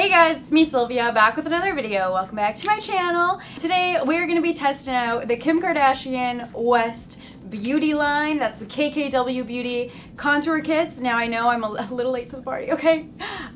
Hey guys, it's me Sylvia back with another video. Welcome back to my channel. Today we're going to be testing out the Kim Kardashian West beauty line. That's the KKW Beauty contour kits. Now I know I'm a little late to the party, okay?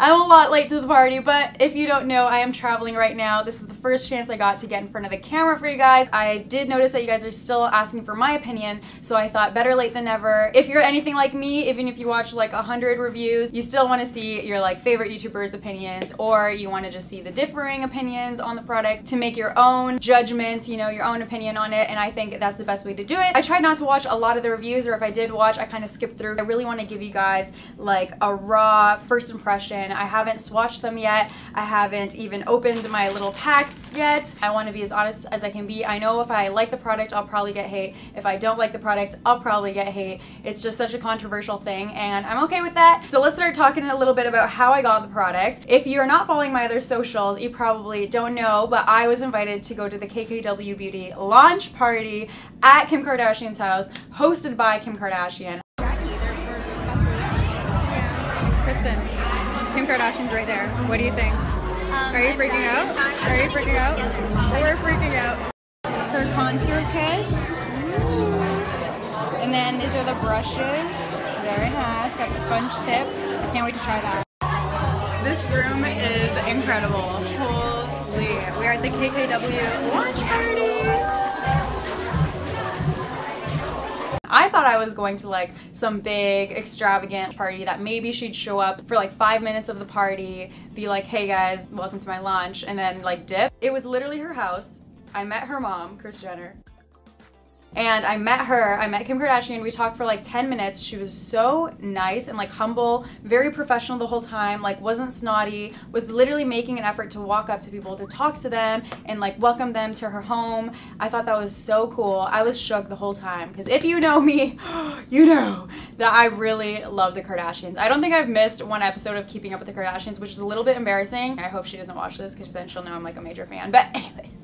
I'm a lot late to the party, but if you don't know, I am traveling right now. This is the first chance I got to get in front of the camera for you guys. I did notice that you guys are still asking for my opinion, so I thought better late than never. If you're anything like me, even if you watch like a hundred reviews, you still want to see your like favorite YouTubers' opinions, or you want to just see the differing opinions on the product to make your own judgment, you know, your own opinion on it, and I think that's the best way to do it. I tried not to watch a lot of the reviews, or if I did watch, I kind of skipped through. I really want to give you guys like a raw first impression. I haven't swatched them yet. I haven't even opened my little packs yet. I want to be as honest as I can be. I know if I like the product, I'll probably get hate. If I don't like the product, I'll probably get hate. It's just such a controversial thing, and I'm okay with that. So let's start talking a little bit about how I got the product. If you're not following my other socials, you probably don't know, but I was invited to go to the KKW Beauty launch party at Kim Kardashian's house hosted by Kim Kardashian. Kristen, Kim Kardashian's right there. What do you think? Um, Are you freaking out? Are you freaking out? We're freaking out. Her contour kit. And then these are the brushes. Very nice. Got the sponge tip. I can't wait to try that. This room is incredible. Holy. We are at the KKW launch party. I thought I was going to like some big extravagant party that maybe she'd show up for like five minutes of the party, be like, hey guys, welcome to my launch, and then like dip. It was literally her house. I met her mom, Kris Jenner, and I met her, I met Kim Kardashian, we talked for like 10 minutes. She was so nice and like humble, very professional the whole time, like wasn't snotty, was literally making an effort to walk up to people to talk to them and like welcome them to her home. I thought that was so cool. I was shook the whole time because if you know me, you know that I really love the Kardashians. I don't think I've missed one episode of Keeping Up with the Kardashians, which is a little bit embarrassing. I hope she doesn't watch this because then she'll know I'm like a major fan. But anyways.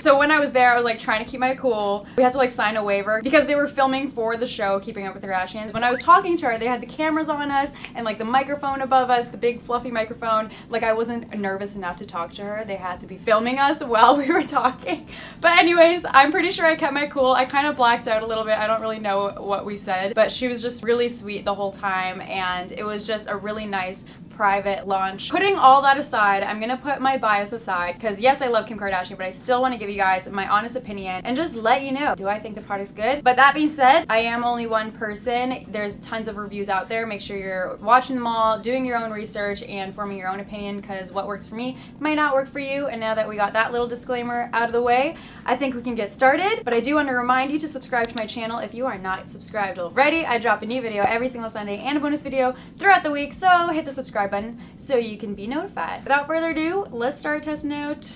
So when I was there, I was like trying to keep my cool. We had to like sign a waiver because they were filming for the show, Keeping Up with the Kardashians. When I was talking to her, they had the cameras on us and like the microphone above us, the big fluffy microphone. Like I wasn't nervous enough to talk to her. They had to be filming us while we were talking. But anyways, I'm pretty sure I kept my cool. I kind of blacked out a little bit. I don't really know what we said, but she was just really sweet the whole time and it was just a really nice private launch. Putting all that aside, I'm gonna put my bias aside because yes, I love Kim Kardashian, but I still want to give you guys my honest opinion and just let you know, do I think the product's good? But that being said, I am only one person. There's tons of reviews out there. Make sure you're watching them all, doing your own research, and forming your own opinion because what works for me might not work for you. And now that we got that little disclaimer out of the way, I think we can get started. But I do want to remind you to subscribe to my channel if you are not subscribed already. I drop a new video every single Sunday and a bonus video throughout the week, so hit the subscribe button so you can be notified. Without further ado, let's start testing out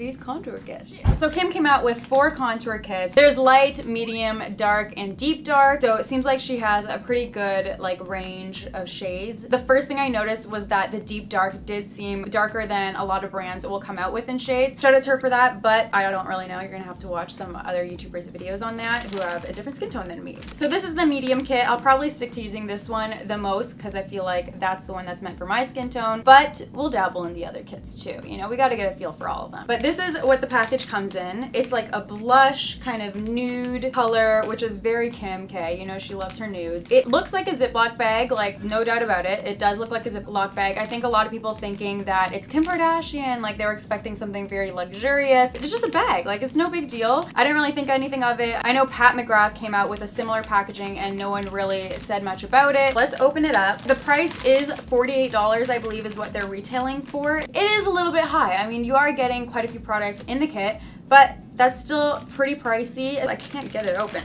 these contour kits. So Kim came out with four contour kits. There's light, medium, dark, and deep dark. So it seems like she has a pretty good like range of shades. The first thing I noticed was that the deep dark did seem darker than a lot of brands will come out with in shades. Shout out to her for that, but I don't really know. You're gonna have to watch some other YouTubers videos on that who have a different skin tone than me. So this is the medium kit. I'll probably stick to using this one the most because I feel like that's the one that's meant for my skin tone, but we'll dabble in the other kits too. You know, we gotta get a feel for all of them. But this is what the package comes in. It's like a blush kind of nude color, which is very Kim K. You know, she loves her nudes. It looks like a Ziploc bag, like no doubt about it. It does look like a Ziploc bag. I think a lot of people thinking that it's Kim Kardashian, like they were expecting something very luxurious. It's just a bag, like it's no big deal. I didn't really think anything of it. I know Pat McGrath came out with a similar packaging and no one really said much about it. Let's open it up. The price is $48, I believe is what they're retailing for. It is a little bit high. I mean, you are getting quite a few products in the kit, but that's still pretty pricey. I can't get it open.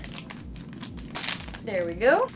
There we go.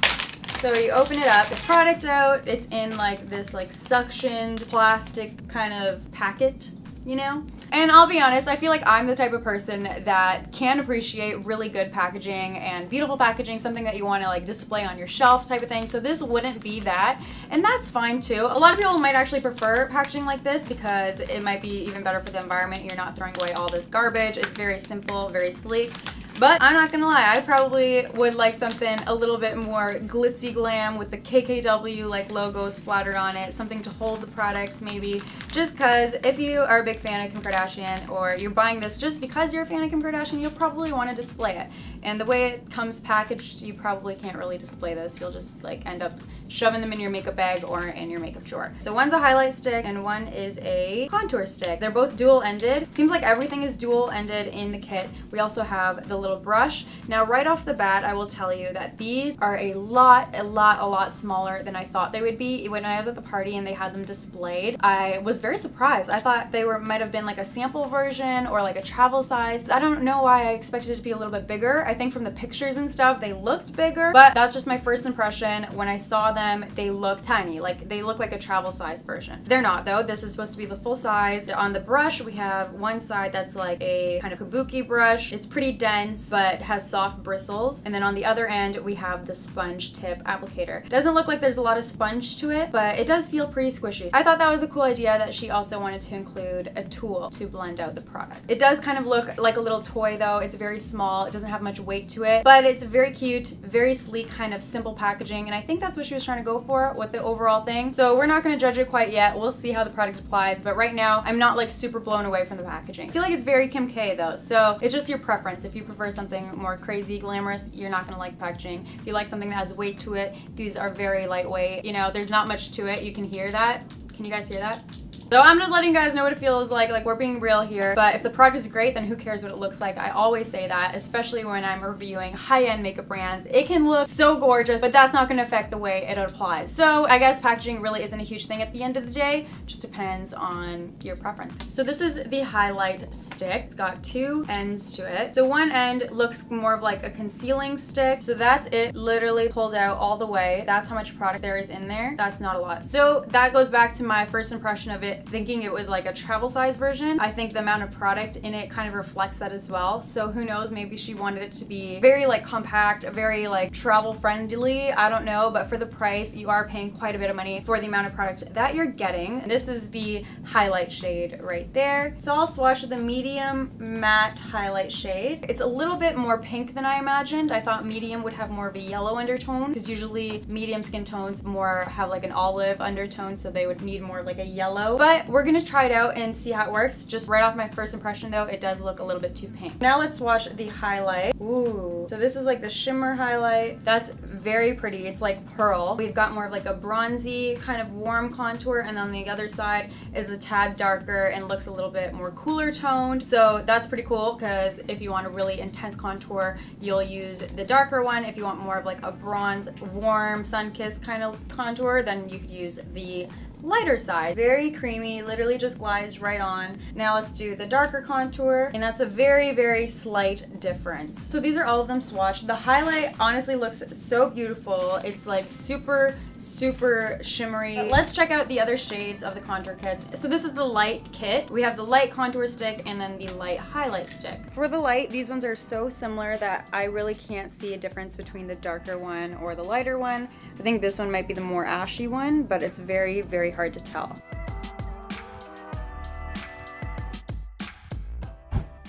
So you open it up, the product's out, it's in like this like suctioned plastic kind of packet, you know? And I'll be honest, I feel like I'm the type of person that can appreciate really good packaging and beautiful packaging, something that you want to like display on your shelf type of thing. So this wouldn't be that. And that's fine too. A lot of people might actually prefer packaging like this because it might be even better for the environment. You're not throwing away all this garbage. It's very simple, very sleek. But I'm not gonna lie, I probably would like something a little bit more glitzy glam with the KKW like logo splattered on it, something to hold the products maybe. Just cause if you are a big fan of Kim Kardashian or you're buying this just because you're a fan of Kim Kardashian, you'll probably want to display it. And the way it comes packaged, you probably can't really display this. You'll just like end up shoving them in your makeup bag or in your makeup drawer. So one's a highlight stick and one is a contour stick. They're both dual ended. Seems like everything is dual ended in the kit. We also have the little brush. Now right off the bat, I will tell you that these are a lot, a lot, a lot smaller than I thought they would be. When I was at the party and they had them displayed, I was very surprised. I thought they were might have been like a sample version or like a travel size. I don't know why I expected it to be a little bit bigger. I think from the pictures and stuff, they looked bigger, but that's just my first impression. When I saw them, they look tiny. Like they look like a travel size version. They're not though. This is supposed to be the full size. On the brush, we have one side that's like a kind of kabuki brush. It's pretty dense, but has soft bristles. And then on the other end, we have the sponge tip applicator. Doesn't look like there's a lot of sponge to it, but it does feel pretty squishy. I thought that was a cool idea that she also wanted to include a tool to blend out the product. It does kind of look like a little toy though. It's very small. It doesn't have much weight to it, but it's very cute, very sleek, kind of simple packaging. And I think that's what she was trying to go for with the overall thing. So we're not going to judge it quite yet. We'll see how the product applies. But right now, I'm not like super blown away from the packaging. I feel like it's very Kim K though. So it's just your preference. If you prefer something more crazy, glamorous, you're not going to like packaging. If you like something that has weight to it, these are very lightweight. You know, there's not much to it. You can hear that. Can you guys hear that? So I'm just letting you guys know what it feels like, like we're being real here. But if the product is great, then who cares what it looks like? I always say that, especially when I'm reviewing high-end makeup brands. It can look so gorgeous, but that's not gonna affect the way it applies. So I guess packaging really isn't a huge thing at the end of the day. It just depends on your preference. So this is the highlight stick. It's got two ends to it. So one end looks more of like a concealing stick. So that's it, literally pulled out all the way. That's how much product there is in there. That's not a lot. So that goes back to my first impression of thinking it was like a travel size version. I think the amount of product in it kind of reflects that as well. So who knows, maybe she wanted it to be very like compact, very like travel friendly. I don't know, but for the price, you are paying quite a bit of money for the amount of product that you're getting. This is the highlight shade right there. So I'll swatch the medium matte highlight shade. It's a little bit more pink than I imagined. I thought medium would have more of a yellow undertone because usually medium skin tones more have like an olive undertone so they would need more like a yellow. But but we're gonna try it out and see how it works. Just right off my first impression though, it does look a little bit too pink. Now let's wash the highlight. Ooh, so this is like the shimmer highlight. That's very pretty. It's like pearl. We've got more of like a bronzy kind of warm contour and on the other side is a tad darker and looks a little bit more cooler toned. So that's pretty cool because if you want a really intense contour, you'll use the darker one. If you want more of like a bronze, warm, sun-kissed kind of contour, then you could use the lighter side. Very creamy, literally just glides right on. Now let's do the darker contour, and that's a very, very slight difference. So these are all of them swatched. The highlight honestly looks so beautiful. It's like super, super shimmery. But let's check out the other shades of the contour kits. So this is the light kit. We have the light contour stick and then the light highlight stick. For the light, these ones are so similar that I really can't see a difference between the darker one or the lighter one. I think this one might be the more ashy one, but it's very, very very hard to tell.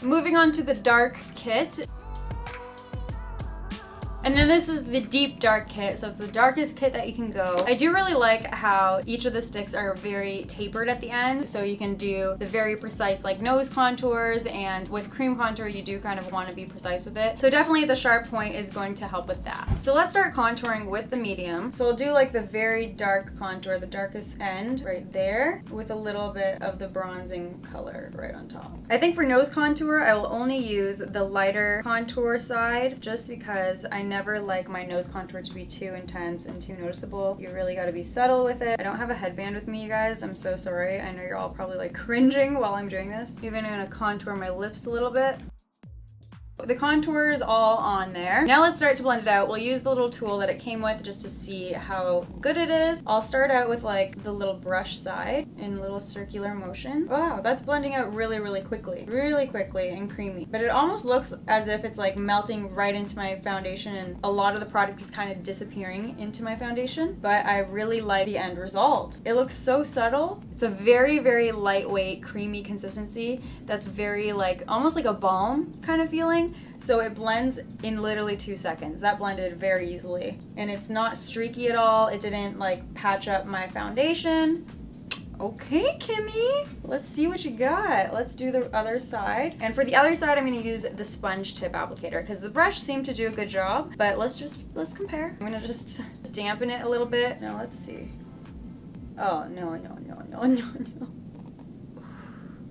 Moving on to the dark kit. And then this is the deep dark kit, so it's the darkest kit that you can go. I do really like how each of the sticks are very tapered at the end, so you can do the very precise like nose contours, and with cream contour you do kind of want to be precise with it. So definitely the sharp point is going to help with that. So let's start contouring with the medium. So we'll do like the very dark contour, the darkest end right there, with a little bit of the bronzing color right on top. I think for nose contour, I will only use the lighter contour side, just because I never like my nose contour to be too intense and too noticeable. You really gotta be subtle with it. I don't have a headband with me, you guys. I'm so sorry. I know you're all probably like cringing while I'm doing this. Even gonna contour my lips a little bit. The contour is all on there. Now let's start to blend it out. We'll use the little tool that it came with just to see how good it is. I'll start out with like the little brush side in little circular motion. Wow, that's blending out really, really quickly. Really quickly and creamy. But it almost looks as if it's like melting right into my foundation and a lot of the product is kind of disappearing into my foundation. But I really like the end result. It looks so subtle. It's a very, very lightweight, creamy consistency that's very like, almost like a balm kind of feeling So it blends in literally two seconds. That blended very easily. And it's not streaky at all. It didn't like patch up my foundation. Okay, Kimmy, let's see what you got. Let's do the other side. And for the other side, I'm gonna use the sponge tip applicator because the brush seemed to do a good job, but let's just, let's compare. I'm gonna just dampen it a little bit. Now let's see. Oh, no, no, no, no, no, no.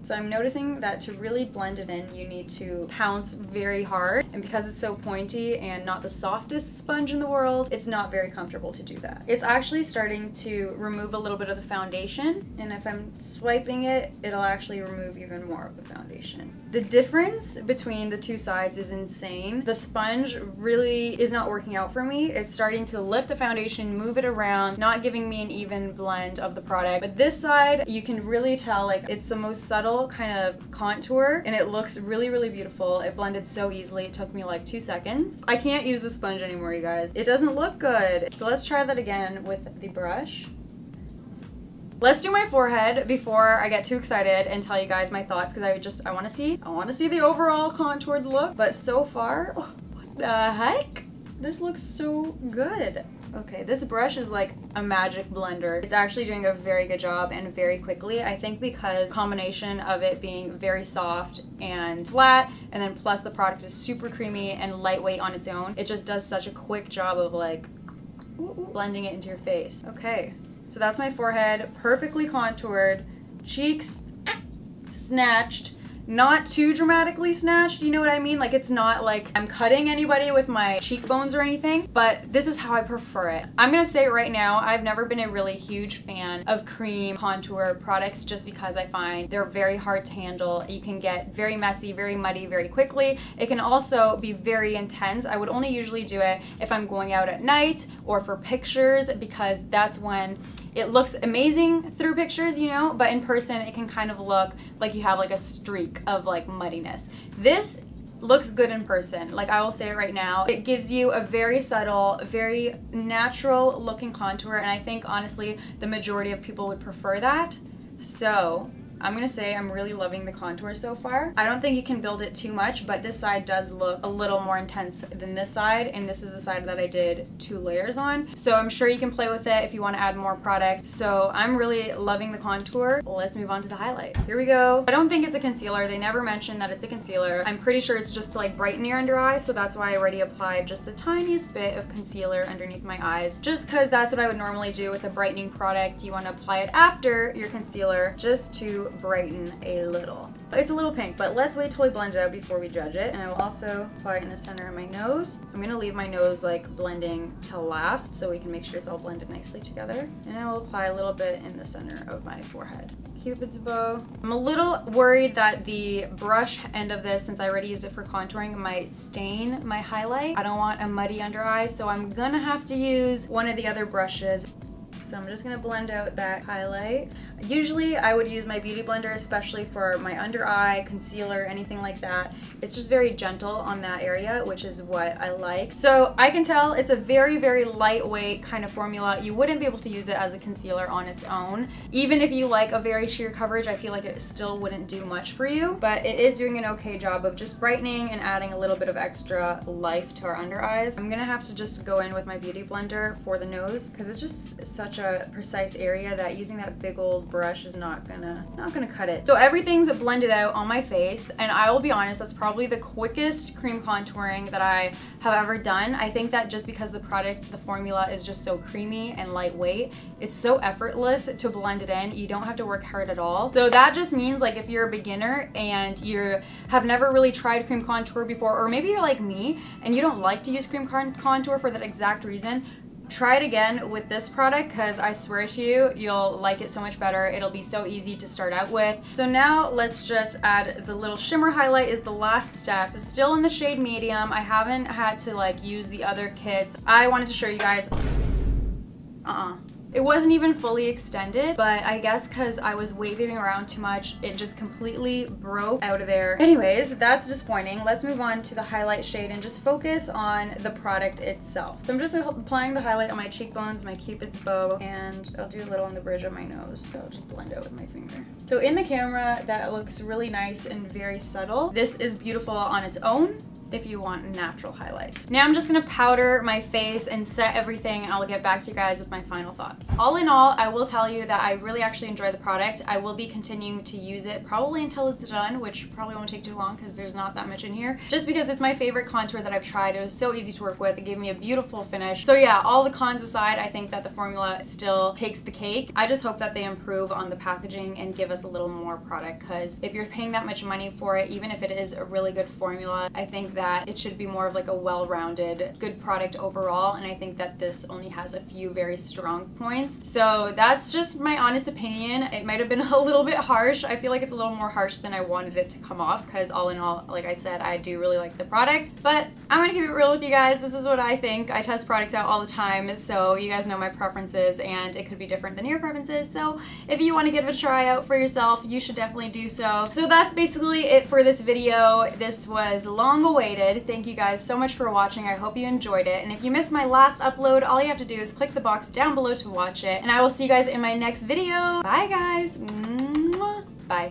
So I'm noticing that to really blend it in, you need to pounce very hard. And because it's so pointy and not the softest sponge in the world, it's not very comfortable to do that. It's actually starting to remove a little bit of the foundation. And if I'm swiping it, it'll actually remove even more of the foundation. The difference between the two sides is insane. The sponge really is not working out for me. It's starting to lift the foundation, move it around, not giving me an even blend of the product. But this side, you can really tell like it's the most subtle kind of contour and it looks really, really beautiful. It blended so easily. It took me like two seconds. I can't use the sponge anymore, you guys. It doesn't look good. So let's try that again with the brush. Let's do my forehead before I get too excited and tell you guys my thoughts because I just, I want to see, I want to see the overall contoured look. But so far, oh, what the heck? This looks so good. Okay, this brush is like a magic blender. It's actually doing a very good job and very quickly. I think because combination of it being very soft and flat and then plus the product is super creamy and lightweight on its own, it just does such a quick job of like blending it into your face. Okay, so that's my forehead, perfectly contoured, cheeks snatched, not too dramatically snatched, you know what I mean? Like it's not like I'm cutting anybody with my cheekbones or anything, but this is how I prefer it. I'm gonna say right now, I've never been a really huge fan of cream contour products just because I find they're very hard to handle. You can get very messy, very muddy very quickly. It can also be very intense. I would only usually do it if I'm going out at night or for pictures because that's when it looks amazing through pictures, you know, but in person it can kind of look like you have like a streak of like muddiness. This looks good in person. Like I will say it right now. It gives you a very subtle, very natural looking contour and I think honestly the majority of people would prefer that. So I'm gonna say I'm really loving the contour so far. I don't think you can build it too much, but this side does look a little more intense than this side, and this is the side that I did two layers on. So I'm sure you can play with it if you wanna add more product. So I'm really loving the contour. Let's move on to the highlight. Here we go. I don't think it's a concealer. They never mentioned that it's a concealer. I'm pretty sure it's just to like brighten your under eye, so that's why I already applied just the tiniest bit of concealer underneath my eyes, just because that's what I would normally do with a brightening product. You wanna apply it after your concealer just to brighten a little. It's a little pink, but let's wait till we blend it out before we judge it. And I will also apply it in the center of my nose. I'm gonna leave my nose like blending till last so we can make sure it's all blended nicely together. And I will apply a little bit in the center of my forehead. Cupid's bow. I'm a little worried that the brush end of this, since I already used it for contouring, might stain my highlight. I don't want a muddy under eye, so I'm gonna have to use one of the other brushes. So I'm just gonna blend out that highlight. Usually I would use my Beauty Blender, especially for my under eye, concealer, anything like that. It's just very gentle on that area, which is what I like. So I can tell it's a very, very lightweight kind of formula. You wouldn't be able to use it as a concealer on its own. Even if you like a very sheer coverage, I feel like it still wouldn't do much for you, but it is doing an okay job of just brightening and adding a little bit of extra life to our under eyes. I'm gonna have to just go in with my Beauty Blender for the nose because it's just such a precise area that using that big old brush is not gonna not gonna cut it. So everything's blended out on my face and I will be honest, that's probably the quickest cream contouring that I have ever done. I think that just because the product, the formula is just so creamy and lightweight, it's so effortless to blend it in. You don't have to work hard at all. So that just means like if you're a beginner and you have never really tried cream contour before, or maybe you're like me and you don't like to use cream contour for that exact reason, Try it again with this product because I swear to you, you'll like it so much better. It'll be so easy to start out with. So now let's just add the little shimmer highlight is the last step. Still in the shade medium. I haven't had to like use the other kits. I wanted to show you guys. Uh-uh. It wasn't even fully extended, but I guess because I was waving around too much, it just completely broke out of there. Anyways, that's disappointing. Let's move on to the highlight shade and just focus on the product itself. So I'm just applying the highlight on my cheekbones, my cupid's bow, and I'll do a little on the bridge of my nose. So I'll just blend out with my finger. So in the camera, that looks really nice and very subtle. This is beautiful on its own if you want natural highlight. Now I'm just gonna powder my face and set everything. I'll get back to you guys with my final thoughts. All in all, I will tell you that I really actually enjoy the product. I will be continuing to use it probably until it's done, which probably won't take too long because there's not that much in here. Just because it's my favorite contour that I've tried. It was so easy to work with. It gave me a beautiful finish. So yeah, all the cons aside, I think that the formula still takes the cake. I just hope that they improve on the packaging and give us a little more product because if you're paying that much money for it, even if it is a really good formula, I think that it should be more of like a well-rounded, good product overall. And I think that this only has a few very strong points. So that's just my honest opinion. It might have been a little bit harsh. I feel like it's a little more harsh than I wanted it to come off because all in all, like I said, I do really like the product. But I'm gonna keep it real with you guys. This is what I think. I test products out all the time, so you guys know my preferences and it could be different than your preferences. So if you want to give it a try out for yourself, you should definitely do so. So that's basically it for this video. This was long awaited. Thank you guys so much for watching. I hope you enjoyed it. And if you missed my last upload, all you have to do is click the box down below to watch it. And I will see you guys in my next video. Bye guys. Bye.